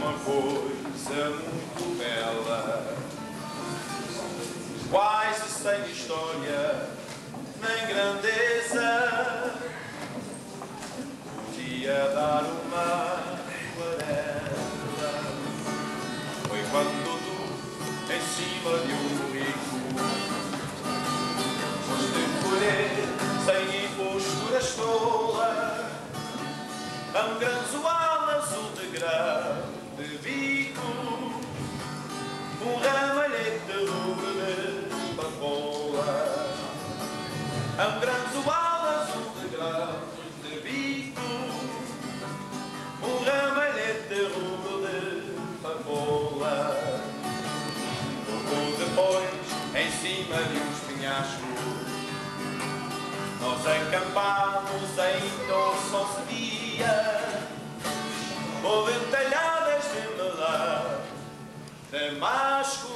uma coisa muito bela. Quase sem história, nem grandeza, podia dar uma aquarela. Foi quando tu, em cima de um rico, foste colher sem imposturas tola, a um granzoal azul de grão de bico, um ramalhete de rubre de papoula, a um azul de grão de bico, um ramalhete de rubre de papoula. Pouco depois, em cima de uns penhascos, nós acampámos em torno damasco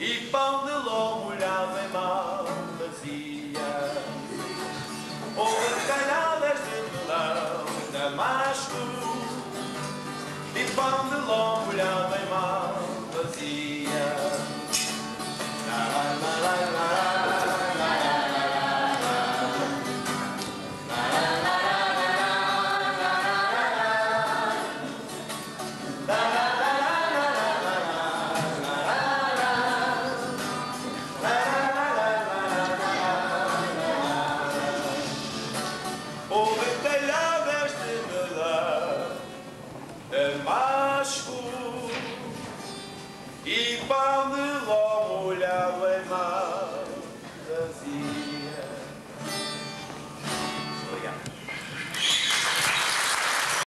E pão de ló molhado em mão vazia Houve talhadas de melão, damasco E pão de ló molhado em mão found the